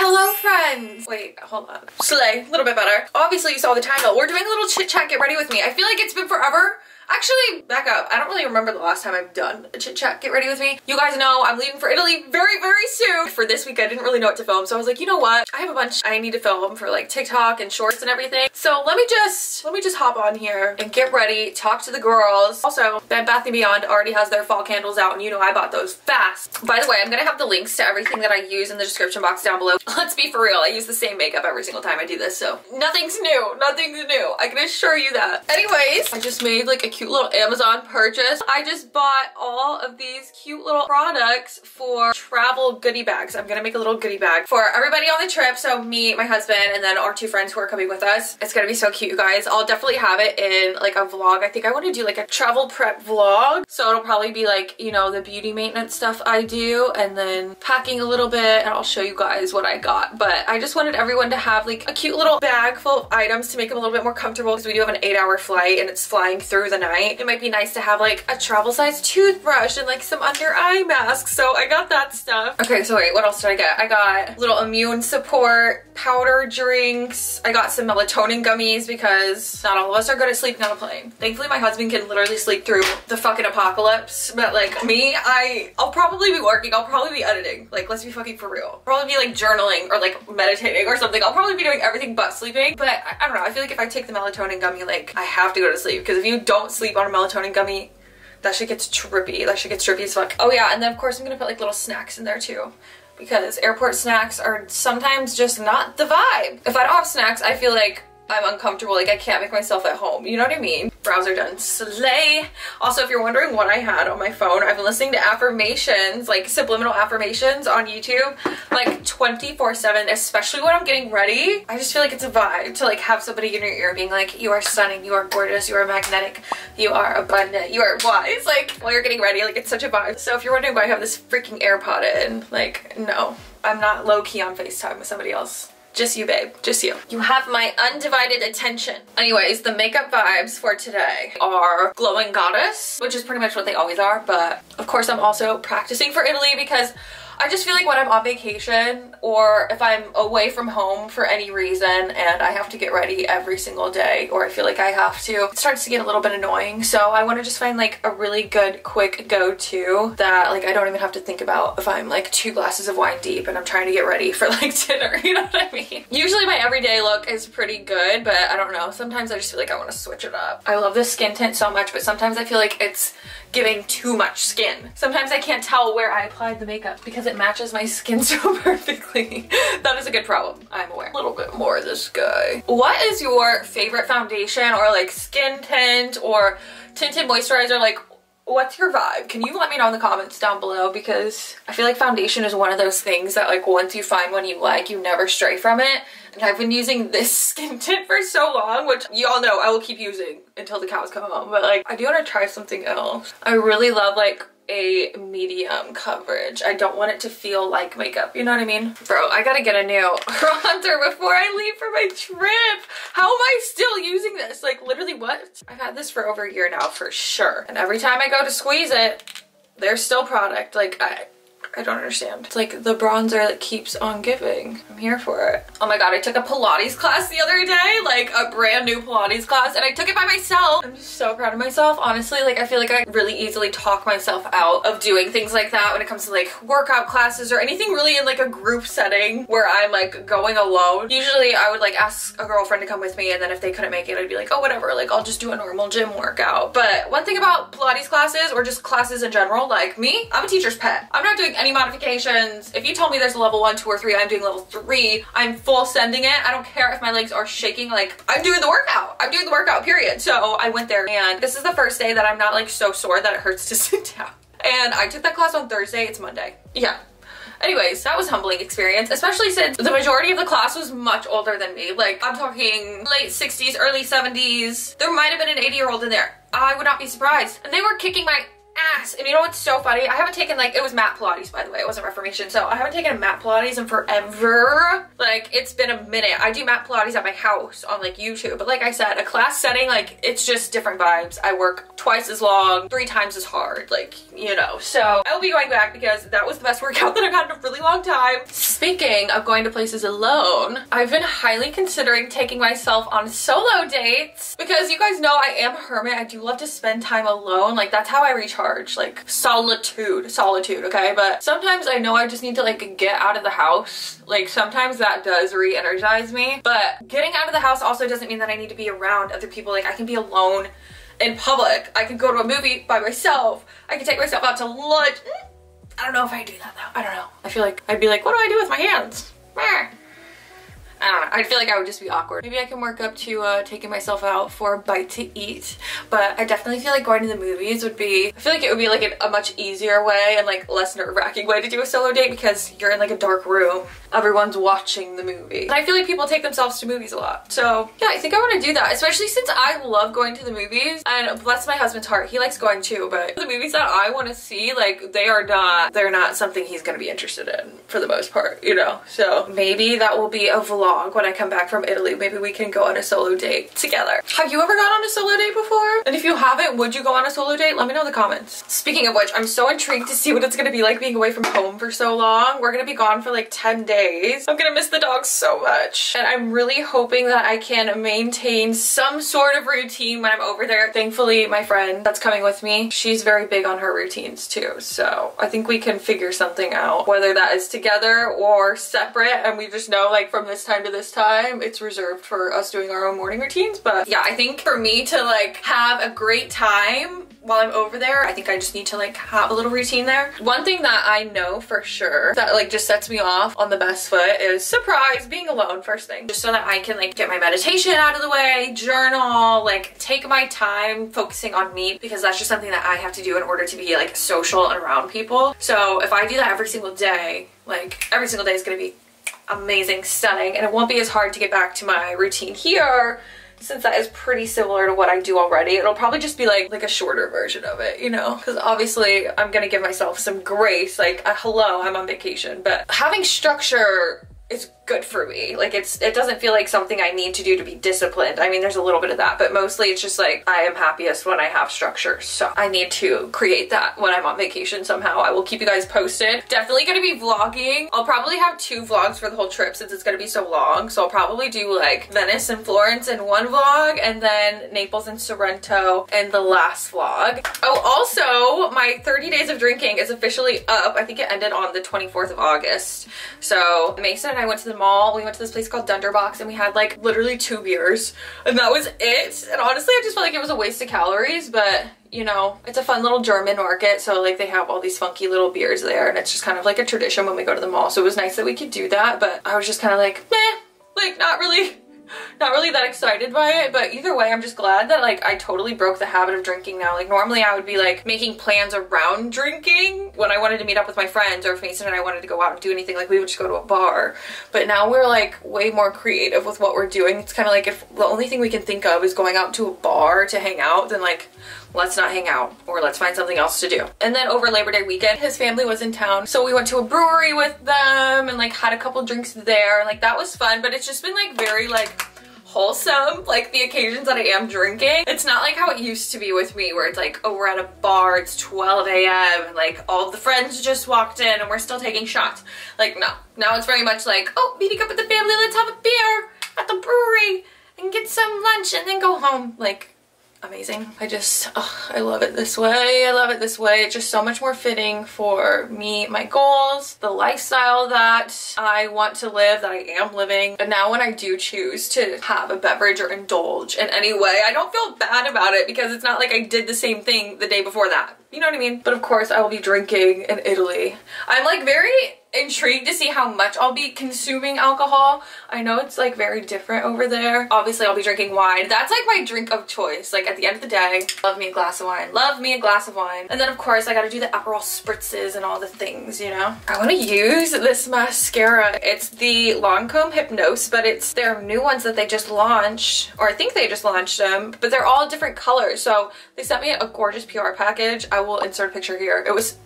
Hello friends! Wait, hold on. Slay, a little bit better. Obviously you saw the title. We're doing a little chit chat, get ready with me. I feel like it's been forever Actually, back up. I don't really remember the last time I've done a chit chat. Get ready with me. You guys know I'm leaving for Italy very, very soon. For this week, I didn't really know what to film. So I was like, you know what? I have a bunch I need to film for like TikTok and shorts and everything. So let me just, let me just hop on here and get ready, talk to the girls. Also, Bed Bath & Beyond already has their fall candles out and you know I bought those fast. By the way, I'm gonna have the links to everything that I use in the description box down below. Let's be for real. I use the same makeup every single time I do this. So nothing's new. Nothing's new. I can assure you that. Anyways, I just made like a cute little Amazon purchase. I just bought all of these cute little products for travel goodie bags. I'm gonna make a little goodie bag for everybody on the trip. So me, my husband, and then our two friends who are coming with us. It's gonna be so cute, you guys. I'll definitely have it in like a vlog. I think I wanna do like a travel prep vlog. So it'll probably be like, you know, the beauty maintenance stuff I do and then packing a little bit and I'll show you guys what I got. But I just wanted everyone to have like a cute little bag full of items to make them a little bit more comfortable because we do have an eight hour flight and it's flying through the night. It might be nice nice to have like a travel size toothbrush and like some under eye masks. So I got that stuff. Okay, so wait, what else did I get? I got little immune support, powder drinks. I got some melatonin gummies because not all of us are good at sleeping on a plane. Thankfully, my husband can literally sleep through the fucking apocalypse. But like me, I, I'll probably be working. I'll probably be editing. Like, let's be fucking for real. Probably be like journaling or like meditating or something. I'll probably be doing everything but sleeping. But I, I don't know. I feel like if I take the melatonin gummy, like I have to go to sleep because if you don't sleep on a melatonin gummy, that shit gets trippy. That shit gets trippy as fuck. Oh yeah, and then of course I'm gonna put like little snacks in there too because airport snacks are sometimes just not the vibe. If I don't have snacks, I feel like I'm uncomfortable, like I can't make myself at home. You know what I mean? Browser done. Slay. Also, if you're wondering what I had on my phone, I've been listening to affirmations, like subliminal affirmations on YouTube, like 24 7, especially when I'm getting ready. I just feel like it's a vibe to like have somebody in your ear being like, you are stunning, you are gorgeous, you are magnetic, you are abundant, you are wise. Like while you're getting ready, like it's such a vibe. So if you're wondering why I have this freaking AirPod in, like no, I'm not low key on FaceTime with somebody else. Just you, babe. Just you. You have my undivided attention. Anyways, the makeup vibes for today are Glowing Goddess, which is pretty much what they always are, but of course I'm also practicing for Italy because I just feel like when I'm on vacation or if I'm away from home for any reason and I have to get ready every single day or I feel like I have to, it starts to get a little bit annoying. So I want to just find like a really good quick go-to that like I don't even have to think about if I'm like two glasses of wine deep and I'm trying to get ready for like dinner, you know what I mean? Usually my everyday look is pretty good, but I don't know. Sometimes I just feel like I want to switch it up. I love this skin tint so much, but sometimes I feel like it's giving too much skin. Sometimes I can't tell where I applied the makeup because it matches my skin so perfectly. that is a good problem, I'm aware. A little bit more of this guy. What is your favorite foundation or like skin tint or tinted moisturizer? Like what's your vibe? Can you let me know in the comments down below because I feel like foundation is one of those things that like once you find one you like, you never stray from it. And I've been using this skin tint for so long, which y'all know I will keep using until the cows come home. But like, I do want to try something else. I really love like a medium coverage. I don't want it to feel like makeup, you know what I mean? Bro, I gotta get a new bronzer before I leave for my trip. How am I still using this? Like literally what? I've had this for over a year now for sure. And every time I go to squeeze it, there's still product. Like I, I don't understand. It's like the bronzer that keeps on giving. I'm here for it. Oh my god, I took a Pilates class the other day, like a brand new Pilates class, and I took it by myself. I'm just so proud of myself. Honestly, like I feel like I really easily talk myself out of doing things like that when it comes to like workout classes or anything really in like a group setting where I'm like going alone. Usually I would like ask a girlfriend to come with me and then if they couldn't make it, I'd be like, oh, whatever, like I'll just do a normal gym workout. But one thing about Pilates classes or just classes in general, like me, I'm a teacher's pet. I'm not doing any any modifications. If you told me there's a level one, two, or three, I'm doing level three. I'm full sending it. I don't care if my legs are shaking. Like I'm doing the workout. I'm doing the workout period. So I went there and this is the first day that I'm not like so sore that it hurts to sit down. And I took that class on Thursday. It's Monday. Yeah. Anyways, that was a humbling experience, especially since the majority of the class was much older than me. Like, I'm talking late 60s, early 70s. There might have been an 80 year old in there. I would not be surprised. And they were kicking my ass. And you know what's so funny? I haven't taken like, it was mat Pilates by the way, it wasn't Reformation. So I haven't taken a mat Pilates in forever. Like it's been a minute. I do mat Pilates at my house on like YouTube. But like I said, a class setting, like it's just different vibes. I work twice as long, three times as hard, like, you know. So I will be going back because that was the best workout that I've had in a really long time. Speaking of going to places alone, I've been highly considering taking myself on solo dates because you guys know I am a hermit. I do love to spend time alone. Like that's how I recharge, like solitude, solitude, okay? But sometimes I know I just need to like get out of the house. Like sometimes that does re-energize me, but getting out of the house also doesn't mean that I need to be around other people. Like I can be alone in public. I can go to a movie by myself. I can take myself out to lunch. Mm. I don't know if I do that though. I don't know. I feel like I'd be like, what do I do with my hands? I don't know. I feel like I would just be awkward. Maybe I can work up to uh, taking myself out for a bite to eat. But I definitely feel like going to the movies would be, I feel like it would be like a, a much easier way and like less nerve wracking way to do a solo date because you're in like a dark room. Everyone's watching the movie. And I feel like people take themselves to movies a lot. So yeah, I think I want to do that, especially since I love going to the movies and bless my husband's heart. He likes going too, but the movies that I want to see, like they are not, they're not something he's going to be interested in for the most part, you know? So maybe that will be a vlog vlog when I come back from Italy. Maybe we can go on a solo date together. Have you ever gone on a solo date before? And if you haven't, would you go on a solo date? Let me know in the comments. Speaking of which, I'm so intrigued to see what it's gonna be like being away from home for so long. We're gonna be gone for like 10 days. I'm gonna miss the dogs so much. And I'm really hoping that I can maintain some sort of routine when I'm over there. Thankfully, my friend that's coming with me, she's very big on her routines too. So I think we can figure something out, whether that is together or separate. And we just know like from this time time to this time, it's reserved for us doing our own morning routines. But yeah, I think for me to like have a great time while I'm over there, I think I just need to like have a little routine there. One thing that I know for sure that like just sets me off on the best foot is surprise being alone first thing. Just so that I can like get my meditation out of the way, journal, like take my time focusing on me because that's just something that I have to do in order to be like social and around people. So if I do that every single day, like every single day is gonna be amazing, stunning, and it won't be as hard to get back to my routine here since that is pretty similar to what I do already. It'll probably just be like like a shorter version of it, you know? Because obviously I'm gonna give myself some grace, like, uh, hello, I'm on vacation. But having structure is good for me. Like it's it doesn't feel like something I need to do to be disciplined. I mean, there's a little bit of that, but mostly it's just like I am happiest when I have structure. So I need to create that when I'm on vacation somehow. I will keep you guys posted. Definitely gonna be vlogging. I'll probably have two vlogs for the whole trip since it's gonna be so long. So I'll probably do like Venice and Florence in one vlog and then Naples and Sorrento in the last vlog. Oh, also my 30 days of drinking is officially up. I think it ended on the 24th of August. So Mason and I went to the mall. We went to this place called Dunderbox and we had like literally two beers and that was it. And honestly, I just felt like it was a waste of calories, but you know, it's a fun little German market. So like they have all these funky little beers there and it's just kind of like a tradition when we go to the mall. So it was nice that we could do that, but I was just kind of like, meh, like not really not really that excited by it, but either way, I'm just glad that like I totally broke the habit of drinking now. Like normally I would be like making plans around drinking when I wanted to meet up with my friends or if Mason and I wanted to go out and do anything, like we would just go to a bar. But now we're like way more creative with what we're doing. It's kind of like if the only thing we can think of is going out to a bar to hang out, then like let's not hang out or let's find something else to do. And then over Labor Day weekend, his family was in town. So we went to a brewery with them and like had a couple drinks there. And like that was fun, but it's just been like very like wholesome, like the occasions that I am drinking. It's not like how it used to be with me where it's like, oh, we're at a bar, it's 12 a.m. and like all the friends just walked in and we're still taking shots. Like, no. Now it's very much like, oh, meeting up with the family, let's have a beer at the brewery and get some lunch and then go home. Like, amazing. I just, oh, I love it this way. I love it this way. It's just so much more fitting for me, my goals, the lifestyle that I want to live, that I am living. And now when I do choose to have a beverage or indulge in any way, I don't feel bad about it because it's not like I did the same thing the day before that. You know what I mean? But of course I will be drinking in Italy. I'm like very intrigued to see how much I'll be consuming alcohol. I know it's like very different over there. Obviously I'll be drinking wine. That's like my drink of choice. Like at the end of the day, love me a glass of wine. Love me a glass of wine. And then of course I gotta do the Aperol spritzes and all the things, you know? I wanna use this mascara. It's the Lancome Hypnose, but it's their new ones that they just launched, or I think they just launched them, but they're all different colors. So they sent me a gorgeous PR package. I will insert a picture here. It was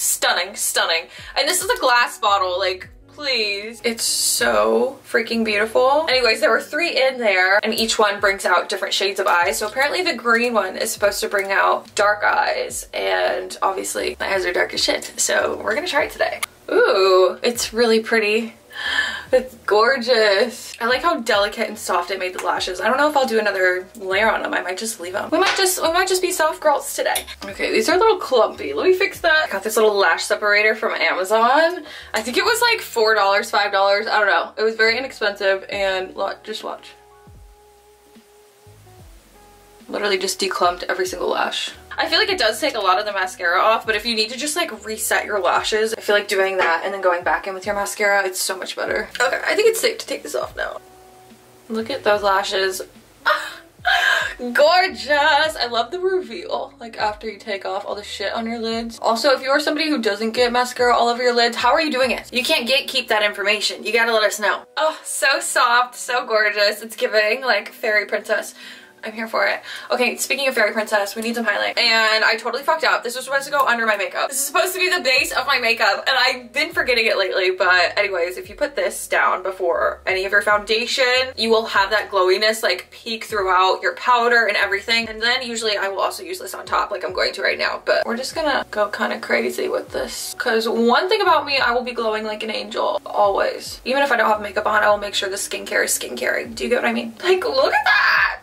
stunning, stunning. And this is a glass bottle, like please. It's so freaking beautiful. Anyways, there were three in there and each one brings out different shades of eyes. So apparently the green one is supposed to bring out dark eyes and obviously my eyes are dark as shit. So we're gonna try it today. Ooh, it's really pretty. It's gorgeous. I like how delicate and soft it made the lashes. I don't know if I'll do another layer on them. I might just leave them. We might just we might just be soft girls today. Okay, these are a little clumpy. Let me fix that. I got this little lash separator from Amazon. I think it was like $4, $5. I don't know. It was very inexpensive and just watch. Literally just declumped every single lash. I feel like it does take a lot of the mascara off, but if you need to just like reset your lashes, I feel like doing that and then going back in with your mascara, it's so much better. Okay, I think it's safe to take this off now. Look at those lashes. Gorgeous! I love the reveal, like after you take off all the shit on your lids. Also, if you're somebody who doesn't get mascara all over your lids, how are you doing it? You can't get keep that information. You gotta let us know. Oh, so soft, so gorgeous. It's giving like fairy princess. I'm here for it. Okay, speaking of Fairy Princess, we need some highlight. And I totally fucked up. This was supposed to go under my makeup. This is supposed to be the base of my makeup, and I've been forgetting it lately. But anyways, if you put this down before any of your foundation, you will have that glowiness like peek throughout your powder and everything. And then usually I will also use this on top like I'm going to right now. But we're just gonna go kind of crazy with this. Because one thing about me, I will be glowing like an angel, always. Even if I don't have makeup on, I will make sure the skincare is skincare. Do you get what I mean? Like, look at that!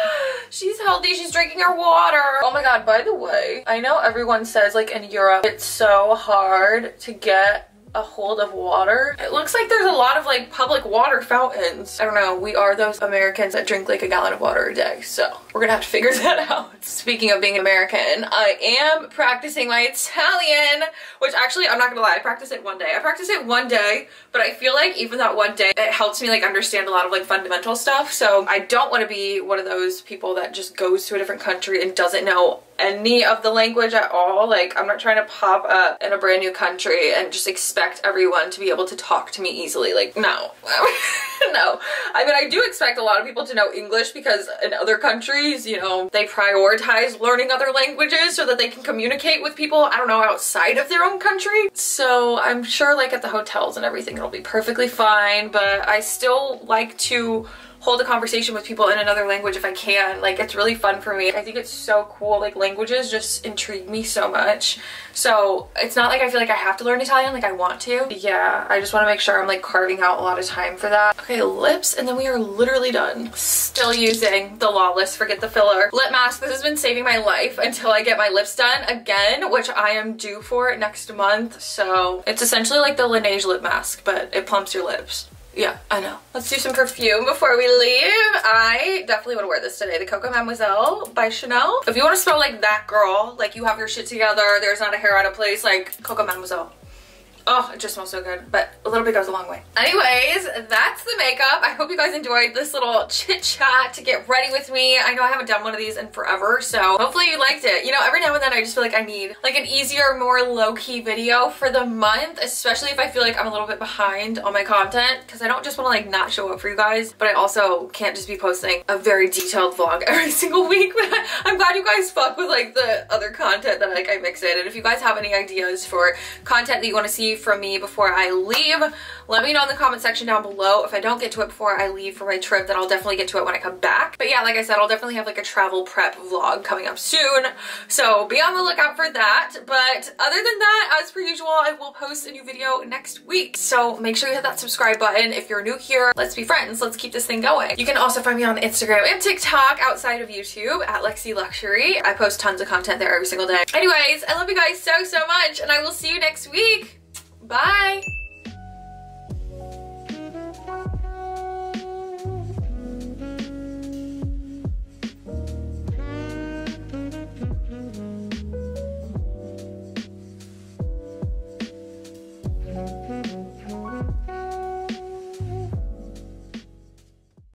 She's healthy. She's drinking her water. Oh my god, by the way, I know everyone says like in Europe it's so hard to get a hold of water. It looks like there's a lot of like public water fountains. I don't know, we are those Americans that drink like a gallon of water a day, so we're gonna have to figure that out. Speaking of being American, I am practicing my Italian, which actually, I'm not gonna lie, I practice it one day. I practice it one day, but I feel like even that one day, it helps me like understand a lot of like fundamental stuff, so I don't wanna be one of those people that just goes to a different country and doesn't know any of the language at all. Like, I'm not trying to pop up in a brand new country and just expect everyone to be able to talk to me easily. Like, no. no. I mean, I do expect a lot of people to know English because in other countries, you know, they prioritize learning other languages so that they can communicate with people, I don't know, outside of their own country. So I'm sure like at the hotels and everything, it'll be perfectly fine, but I still like to hold a conversation with people in another language if I can. Like it's really fun for me. I think it's so cool. Like languages just intrigue me so much. So it's not like I feel like I have to learn Italian, like I want to. Yeah, I just want to make sure I'm like carving out a lot of time for that. Okay, lips, and then we are literally done. Still using the Lawless Forget the Filler lip mask. This has been saving my life until I get my lips done again, which I am due for next month. So it's essentially like the Laneige lip mask, but it plumps your lips. Yeah, I know. Let's do some perfume before we leave. I definitely want to wear this today. The Coco Mademoiselle by Chanel. If you want to smell like that girl, like you have your shit together, there's not a hair out of place, like Coco Mademoiselle. Oh, it just smells so good, but a little bit goes a long way. Anyways, that's the makeup. I hope you guys enjoyed this little chit chat to get ready with me. I know I haven't done one of these in forever, so hopefully you liked it. You know, every now and then I just feel like I need like an easier, more low-key video for the month, especially if I feel like I'm a little bit behind on my content, because I don't just want to like not show up for you guys, but I also can't just be posting a very detailed vlog every single week. But I'm glad you guys fuck with like the other content that like I mix in. And if you guys have any ideas for content that you want to see from me before I leave. Let me know in the comment section down below. If I don't get to it before I leave for my trip, then I'll definitely get to it when I come back. But yeah, like I said, I'll definitely have like a travel prep vlog coming up soon. So be on the lookout for that. But other than that, as per usual, I will post a new video next week. So make sure you hit that subscribe button if you're new here. Let's be friends. Let's keep this thing going. You can also find me on Instagram and TikTok outside of YouTube at Lexi Luxury. I post tons of content there every single day. Anyways, I love you guys so, so much and I will see you next week. Bye.